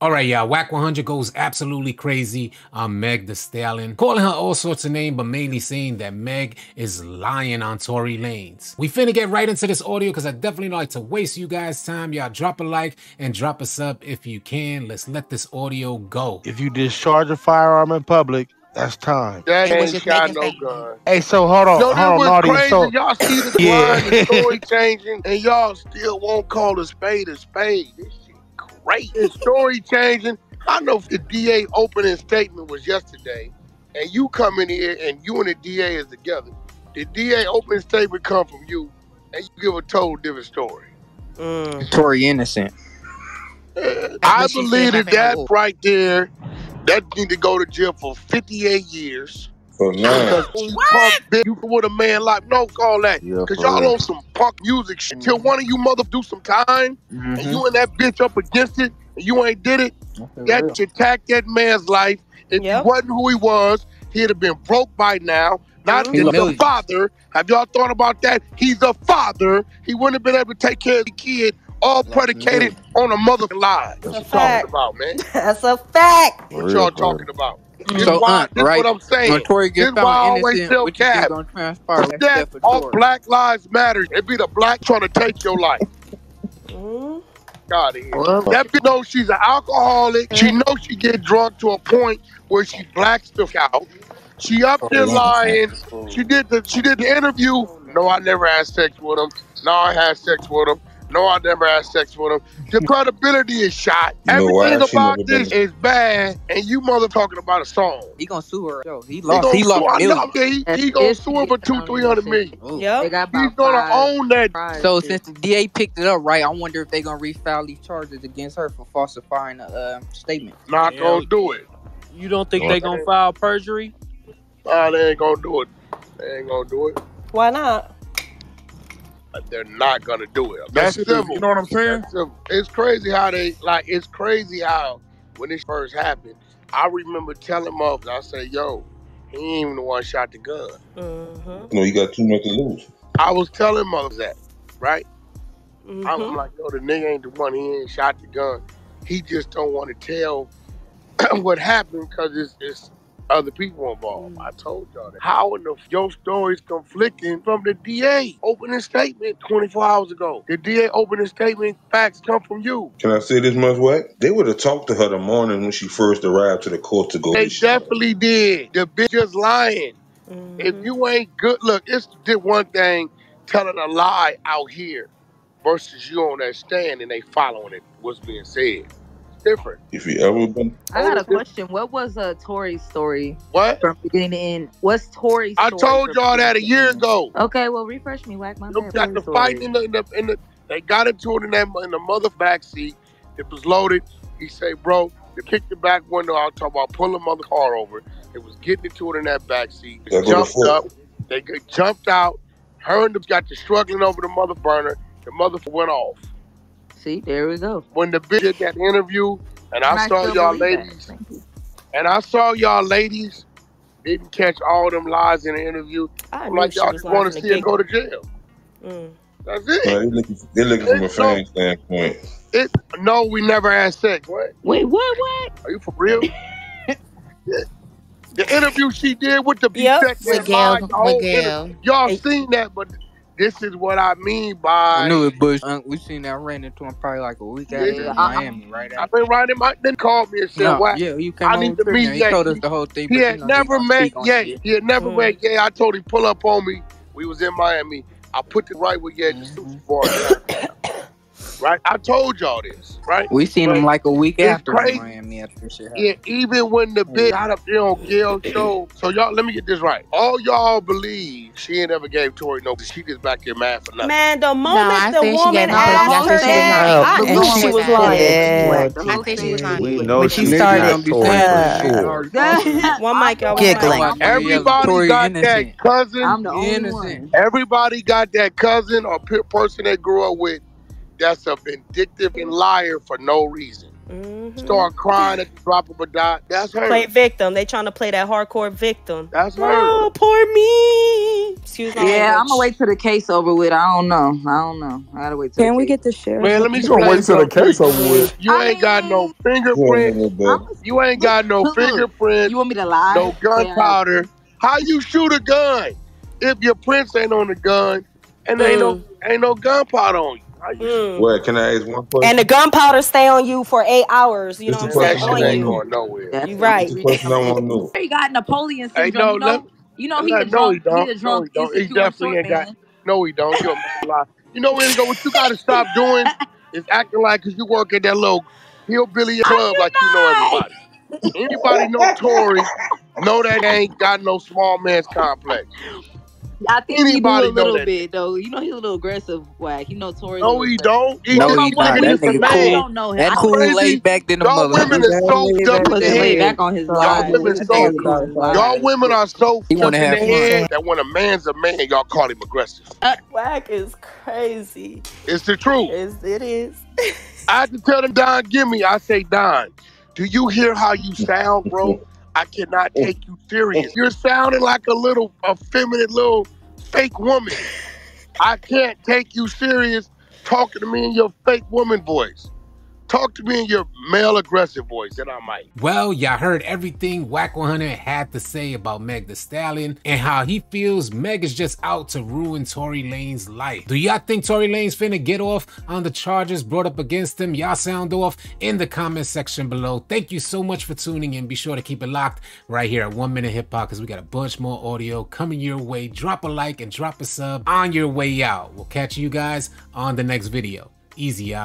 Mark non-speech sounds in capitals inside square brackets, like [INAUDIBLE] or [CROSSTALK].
All right, y'all. Wack 100 goes absolutely crazy on Meg the Stallion, calling her all sorts of names, but mainly saying that Meg is lying on Tory Lanez. We finna get right into this audio because I definitely don't like to waste you guys' time. Y'all drop a like and drop a sub if you can. Let's let this audio go. If you discharge a firearm in public, that's time. That It ain't got no gun. Hey, so hold on, Yo, that hold on, Naughty. crazy. So y'all see the [LAUGHS] Yeah. grind, the story changing, and y'all still won't call a spade a spade. This shit great. The story changing. I know if the DA opening statement was yesterday, and you come in here and you and the DA is together, the DA opening statement come from you, and you give a total different story. Tory innocent. Uh, [LAUGHS] I believe said that that right there, that need to go to jail for 58 years. For nine. Because you punk bitch, you with a man like no call that. Yeah, Cause for y'all real. on some punk music shit. Till one of you mother do some time and Mhm. you and that bitch up against it and you ain't did it, that should attack that man's life. If Yep. he wasn't who he was, he'd have been broke by now. Not Mhm. he's a father. Have y'all thought about that? He's a father. He wouldn't have been able to take care of the kid, all predicated on a mother's lie. What That's a you talking fact. about, man? [LAUGHS] That's a fact. What y'all talking about? This So, why, Aunt, this right? what I'm saying. When Tory This gets why I found always innocent, tell what Cap, gonna transpire? That's that death all Black Lives Matter. It be the black trying to take your life. Mm. God, here. Well, That bitch knows she's an alcoholic. She knows she get drunk to a point where she blacks the out. She up there lying. She did the she did the interview. No, I never had sex with him. No, I had sex with him. No, I never had sex with him. The credibility is shot. You know? Everything about never been- this is bad, and you mother talking about a song. he gonna sue her. Yo, he He lost. gonna He lost I know that he, he gonna sue her for two, found three hundred innocent, million. Yep. He's gonna five own that. prize So to- since the DA picked it up, right? I wonder if they gonna refile these charges against her for falsifying a uh, statement. Not Yeah. gonna do it. You don't think they gonna file perjury? Nah, they ain't gonna do it. They ain't gonna do it. Why not? They're not gonna do it. That That's shit is, simple. you know what I'm saying? It's crazy how they like. It's crazy how when this first happened, I remember telling mother, I said, "Yo, he ain't even the one shot the gun." Mm-hmm. No, you got too much to lose. I was telling mother that, right? Mm-hmm. I'm like, "Yo, the nigga ain't the one. He ain't shot the gun. He just don't want to tell [CLEARS THROAT] what happened because it's it's other people involved." I told y'all that. How in the your story's conflicting from the DA opening statement 24 hours ago? The DA opening statement facts come from you. Can I say this much Wack? They would have talked to her the morning when she first arrived to the court to go. They get shot. definitely did. The bitch just lying. Mm-hmm. If you ain't good, look, it's did one thing telling a lie out here versus you on that stand and they following it. What's being said? It's different. If you ever been, I got a question. What was uh, Tory's story What? from beginning to end? What's Tory's I told y'all that a year ago. Okay, well, refresh me, Wack. My Them bad. got Tory's the fight in the, in the in the they got into it in that in the mother back seat. It was loaded. He say, bro, they kicked the back window. I was talking about pulling mother car over. It was getting into it in that back seat. They That go to jumped foot. up. They jumped out. Her and them got to struggling over the mother burner. The mother went off. See, there we go. When the bitch did that interview, and I And saw y'all ladies, and I saw y'all ladies didn't catch all them lies in the interview. I I'm like, y'all just want to see the her go to jail. Mm. That's no, it. they looking, they looking from a It's no, fan standpoint. it, no, we never had sex. What? Wait, what? What? Are you for real? Yeah. [LAUGHS] The interview she did with the Yep. B-Tech With and lied Gayle, the whole with interview. Gayle. Y'all seen that, but this is what I mean by. I knew it, Bush. Uh, we seen that ran into him probably like a week after yeah. in I, I, Miami, right I've been riding my then called me and said, No, "What? yeah, you came I on need to trip meet now. He Ye." told us the whole thing, he you had know never met speak on Ye. He had never mm. met Ye. I told him pull up on me. We was in Miami. I put the right with Ye at the sushi bar downtown. Right? I told y'all this, right? We seen But him like a week after in crazy. Miami after this shit Yeah, even when the bitch got up there on Gayle show. So y'all, let me get this right. All y'all believe she ain't ever gave Tory no. She just back there mad for nothing. Man, the moment I the woman gave him asked whole her I said she was that, lying. I The knew whole she was lying. Yeah, What? I whole said she was lying. we know When she she started, gonna got be Tory saying for uh, sure. [LAUGHS] One mic, y'all, only one Talking mic. one. about I'm some the only yeah, one. Everybody Tory got that cousin. I'm the He only innocent. one. Everybody got that cousin or person that grew up with that's a vindictive and liar for no reason. hmm Start crying at the drop of a dot. That's her. Play victim. They trying to play that hardcore victim. That's her. Oh, poor me. Excuse my Yeah, I'm gonna wait till the case over with. I don't know. I don't know. I gotta wait till. Can the we case. get the sheriff? Man, let me You gonna wait till the case over with. You I ain't got no mean- fingerprint. You ain't got no Look, fingerprint. You want me to lie? no Yeah. gunpowder. How you shoot a gun if your prints ain't on the gun and there ain't no ain't no gunpowder on you? How you Mm. Wait, can I ask one question? And the gunpowder stay on you for eight hours. You know It's what I'm saying? question I ain't you. know. going nowhere. That's You right. It's the question I want to know. He got Napoleon Hey, no, you know, let- you know he no, the no, drunk, he don't. he the No, drunk, he don't. He definitely ain't got- man. No, he don't. You a lie. You know what? What you got to stop doing is acting like 'cause you work at that little hillbilly club like you know everybody. Anybody know Tory? Know that ain't got no small man's complex. I think he do a know little that. bit though. You know he's a little aggressive. Wack. You know Tory. No, he don't. He No, just he not. That nigga I man. don't know him. That cool laid back than the Y'all women is so up in put the him way head. back on his Y'all women That so nigga Y'all women are so He wanna in the have fun. head that when a man's a man, y'all call him aggressive. Uh, whack is crazy. It's the truth. It's, it is. I had to tell them, Don, give me. I say, Don, do you hear how you sound, bro? [LAUGHS] I cannot oh, take you serious. Oh. You're sounding like a little effeminate little fake woman. I can't take you serious talking to me in your fake woman voice. Talk to me in your male aggressive voice, then I might. Well, y'all heard everything Wack 100 had to say about Meg the Stallion and how he feels Meg is just out to ruin Tory Lanez life. Do y'all think Tory Lanez finna get off on the charges brought up against him? Y'all sound off in the comment section below. Thank you so much for tuning in. Be sure to keep it locked right here at One Minute Hip Hop because we got a bunch more audio coming your way. Drop a like and drop a sub on your way out. We'll catch you guys on the next video. Easy, y'all.